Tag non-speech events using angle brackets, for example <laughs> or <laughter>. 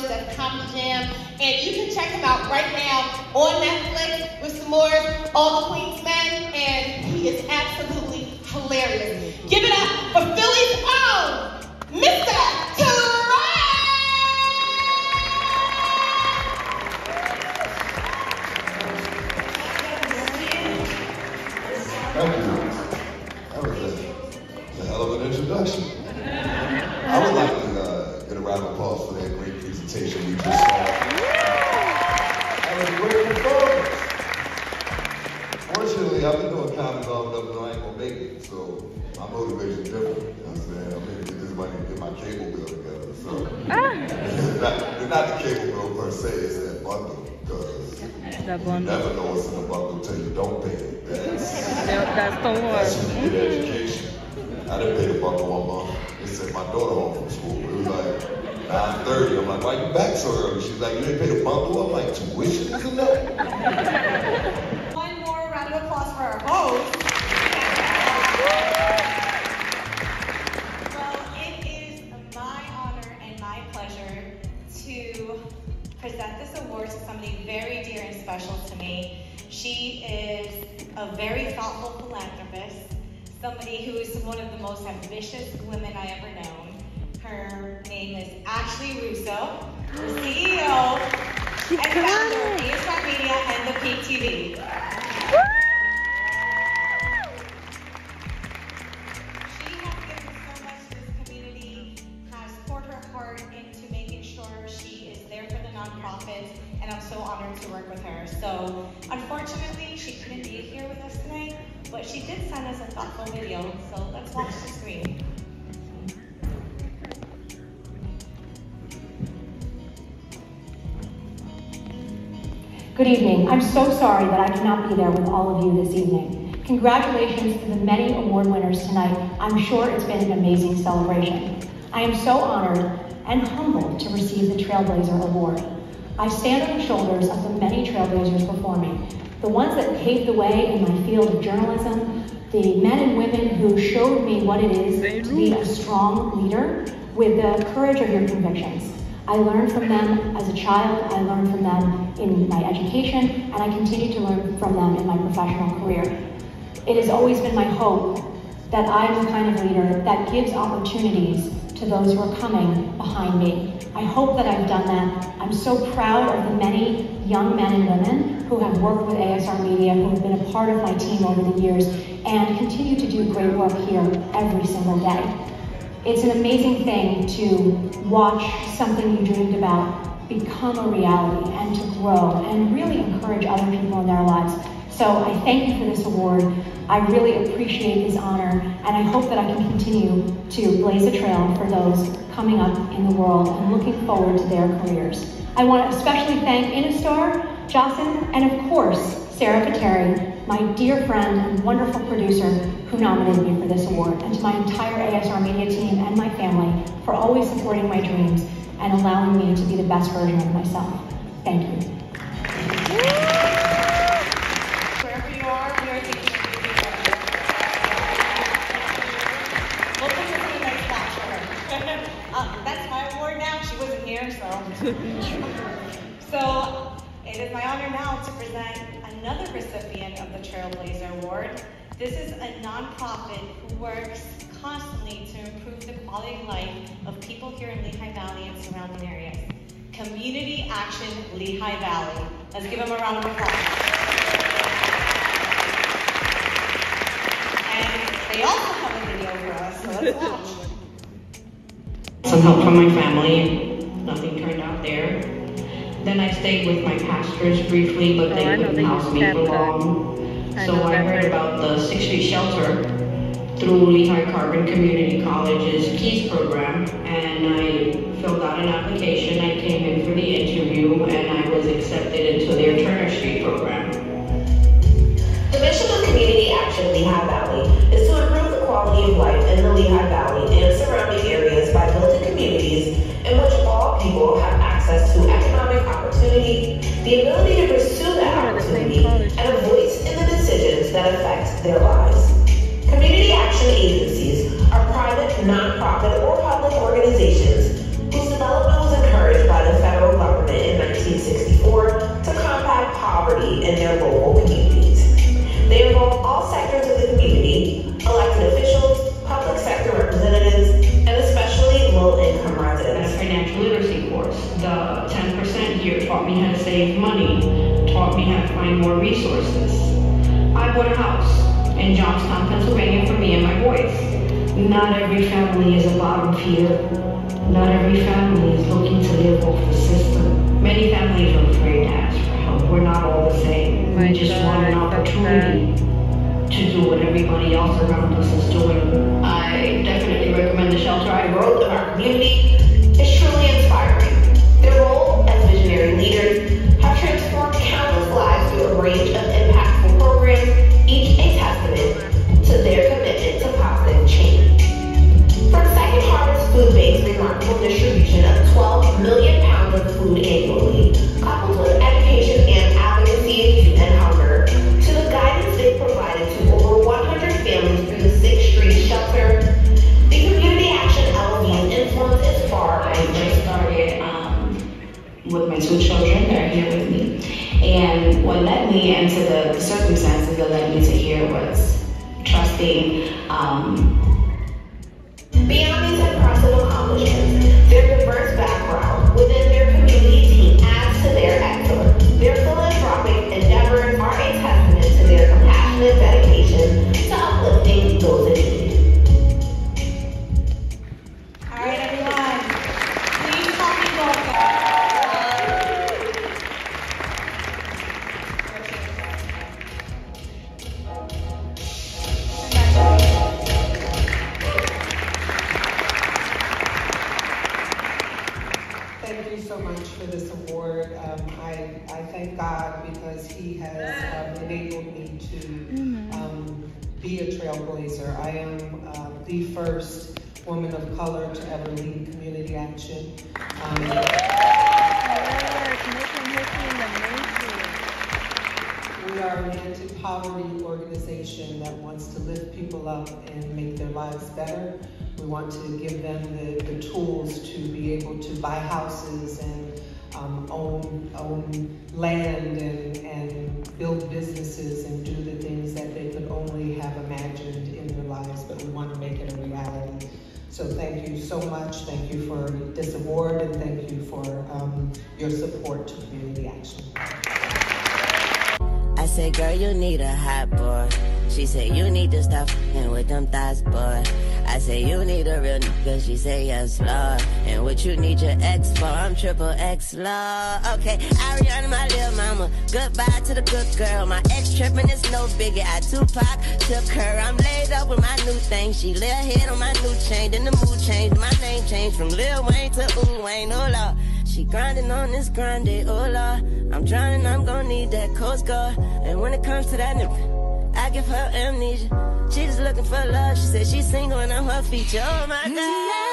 HBO's Def Comedy Jam, and you can check him out right now on Netflix with some more All the Queen's Men, and he is absolutely hilarious. Give it up for Philly's own Mr. I've been doing comedy long enough and I ain't gonna make it, so my motivation different. You know what I'm saying? I'm gonna get this money to get my cable bill together. So ah. it's, not, it's not the cable bill per se, it's that bundle. Because you never know what's in the bundle until you don't pay it. That's, That- That's the that's one. when you get education. I didn't pay the bundle one month. They sent my daughter home from school. It was like 9.30. I'm like, why you back so early? She's like, you didn't pay the bundle? I'm like, tuition is enough? <laughs> a very thoughtful philanthropist, somebody who is one of the most ambitious women I ever known. Her name is Ashley Russo, the CEO and founder of ASR Media and the Peak TV. She has given so much to this community, has poured her heart into making sure she is there for the nonprofits, and I'm so honored to work with her. So unfortunately, she couldn't be here with us tonight, but she did send us a thoughtful video, so let's watch the screen. Good evening. I'm so sorry that I cannot be there with all of you this evening. Congratulations to the many award winners tonight. I'm sure it's been an amazing celebration. I am so honored and humbled to receive the Trailblazer Award. I stand on the shoulders of the many trailblazers before me, the ones that paved the way in my field of journalism, the men and women who showed me what it is to be a strong leader with the courage of your convictions. I learned from them as a child, I learned from them in my education, and I continue to learn from them in my professional career. It has always been my hope that I'm the kind of leader that gives opportunities to those who are coming behind me. I hope that I've done that. I'm so proud of the many young men and women who have worked with ASR Media, who have been a part of my team over the years, and continue to do great work here every single day. It's an amazing thing to watch something you dreamed about become a reality and to grow and really encourage other people in their lives. So I thank you for this award. I really appreciate this honor and I hope that I can continue to blaze a trail for those coming up in the world and looking forward to their careers. I want to especially thank InnaStar, Jocelyn, and of course, Sarah Pateri, my dear friend and wonderful producer who nominated me for this award, and to my entire ASR Media team and my family for always supporting my dreams and allowing me to be the best version of myself. Thank you. Uh, That's my award now, she wasn't here, so. <laughs> So, it is my honor now to present another recipient of the Trailblazer Award. This is a nonprofit who works constantly to improve the quality of life of people here in Lehigh Valley and surrounding areas. Community Action Lehigh Valley. Let's give them a round of applause. And they also have a video for us, so let's watch. <laughs> Some help from my family, nothing turned out there. Then I stayed with my pastors briefly, but Oh, they I know couldn't they house me for long. So know I heard about the Sixth Street Shelter through Lehigh Carbon Community College's KEYS program, and I filled out an application. I came in for the interview, and I was accepted into their Turner Street program. The mission of Community Action Lehigh Valley is to improve the quality of life in the Lehigh Valley communities in which all people have access to economic opportunity, the ability to pursue that opportunity, and a voice in the decisions that affect their lives. Community Action agencies are private, nonprofit, or public organizations The 10% here taught me how to save money, taught me how to find more resources. I bought a house in Johnstown, Pennsylvania for me and my boys. Not every family is a bottom feeder. Not every family is looking to live off the system. Many families are afraid to ask for help. We're not all the same. We just want an opportunity to do what everybody else around us is doing. I definitely recommend the shelter. I wrote of our community is truly range of impactful programs, each a testament to their commitment to positive change. From Second Harvest Food Bank's remarkable distribution of 12 million pounds of food annually, coupled with education and advocacy to hunger, to the guidance they provided to over 100 families through the Sixth Street Shelter, the Community Action LV's influence is far I just started um, with my two children. They're here with me. And what led me into the, circumstances that led me to here was trusting um, Thank you so much for this award. Um, I, I thank God because He has um, enabled me to um, be a trailblazer. I am uh, the first woman of color to ever lead community action. Um, We are an anti-poverty organization that wants to lift people up and make their lives better. We want to give them the, the tools to be able to buy houses and um, own, own land and, and build businesses and do the things that they could only have imagined in their lives, but we want to make it a reality. So thank you so much. Thank you for this award and thank you for um, your support to community action. I said, girl, you need a hot boy. She said, you need to stop with them thighs, boy. I say you need a real nigga. She say yes, Lord. And what you need your ex for, I'm triple X, Lord. Okay, Ariana, my little mama. Goodbye to the good girl. My ex tripping is no biggie. I Tupac took her. I'm laid up with my new thing. She lay her head on my new chain. Then the mood changed. My name changed from Lil Wayne to Ooh Wayne. Oh, Lord. She grinding on this grinding, oh Lord. I'm drowning, I'm gonna need that Coast Guard. And when it comes to that nigga, I give her amnesia. She just looking for love. She said she's single and I'm her feature. Oh my God.